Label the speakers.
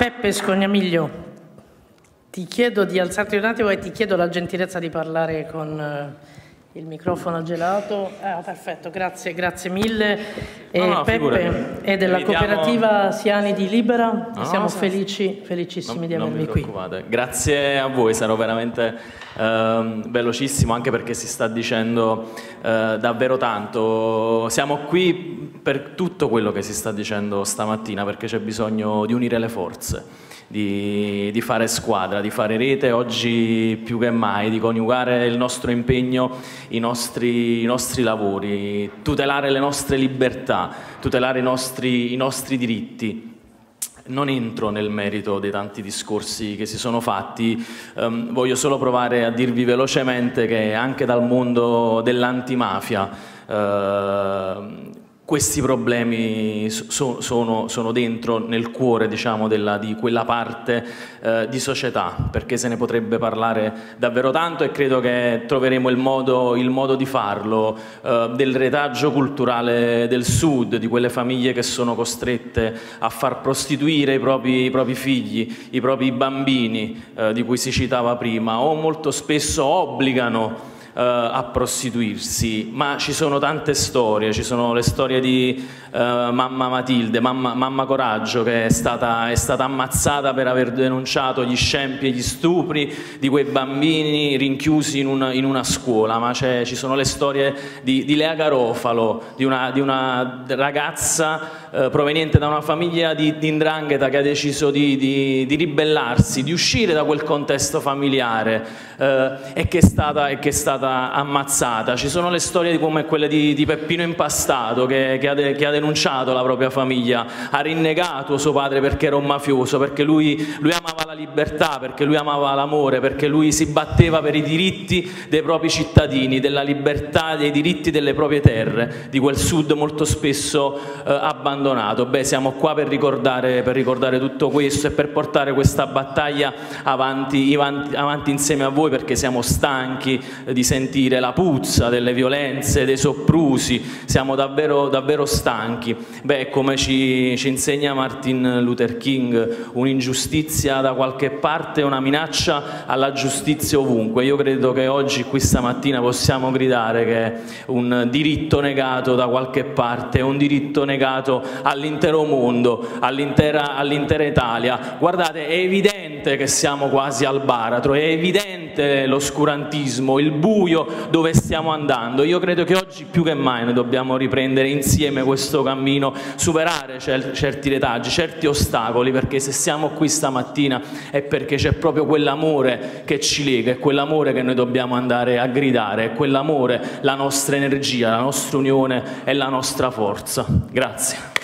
Speaker 1: Peppe Scognamiglio, ti chiedo di alzarti un attimo e ti chiedo la gentilezza di parlare con eh, il microfono gelato. Ah, perfetto, grazie, grazie mille.
Speaker 2: No, no,
Speaker 1: Peppe
Speaker 2: figurati.
Speaker 1: è della cooperativa Siani di Libera
Speaker 2: No,
Speaker 1: e siamo felici, felicissimi di avervi
Speaker 2: vi
Speaker 1: qui.
Speaker 2: preoccupate. Grazie a voi, sarò veramente ehm, velocissimo anche perché si sta dicendo eh, davvero tanto. Siamo qui per tutto quello che si sta dicendo stamattina perché c'è bisogno di unire le forze. Di, di fare squadra, di fare rete oggi più che mai, di coniugare il nostro impegno, i nostri, i nostri lavori, tutelare le nostre libertà, tutelare i nostri, i nostri diritti, non entro nel merito dei tanti discorsi che si sono fatti, ehm, voglio solo provare a dirvi velocemente che anche dal mondo dell'antimafia ehm, questi problemi so- sono, sono dentro nel cuore diciamo, della- di quella parte eh, di società, perché se ne potrebbe parlare davvero tanto e credo che troveremo il modo, il modo di farlo, eh, del retaggio culturale del sud, di quelle famiglie che sono costrette a far prostituire i propri, i propri figli, i propri bambini, eh, di cui si citava prima, o molto spesso obbligano a prostituirsi, ma ci sono tante storie, ci sono le storie di eh, mamma Matilde, mamma, mamma Coraggio che è stata, è stata ammazzata per aver denunciato gli scempi e gli stupri di quei bambini rinchiusi in una, in una scuola, ma ci sono le storie di, di Lea Garofalo, di una, di una ragazza eh, proveniente da una famiglia di, di 'ndrangheta che ha deciso di, di- di ribellarsi, di uscire da quel contesto familiare eh, e, che è stata, e che è stata ammazzata. Ci sono le storie come quelle di, di Peppino Impastato che, che ha de- che ha denunciato la propria famiglia, ha rinnegato suo padre perché era un mafioso, perché lui, lui amava la libertà, perché lui amava l'amore, perché lui si batteva per i diritti dei propri cittadini, della libertà, dei diritti delle proprie terre, di quel sud molto spesso eh, abbandonato. Beh, siamo qua per ricordare, per ricordare tutto questo e per portare questa battaglia avanti, avanti, insieme a voi perché siamo stanchi di sentire la puzza delle violenze, dei soprusi, siamo davvero, davvero stanchi. Beh, come ci, ci insegna Martin Luther King, un'ingiustizia da qualche parte è una minaccia alla giustizia ovunque. Io credo che oggi qui stamattina possiamo gridare che un diritto negato da qualche parte è un diritto negato all'intero mondo, all'intera, all'intera Italia. Guardate, è evidente che siamo quasi al baratro, è evidente l'oscurantismo, il buio dove stiamo andando. Io credo che oggi più che mai noi dobbiamo riprendere insieme questo cammino, superare cer- certi retaggi, certi ostacoli, perché se siamo qui stamattina è perché c'è proprio quell'amore che ci lega, è quell'amore che noi dobbiamo andare a gridare, è quell'amore la nostra energia, la nostra unione e la nostra forza. Grazie.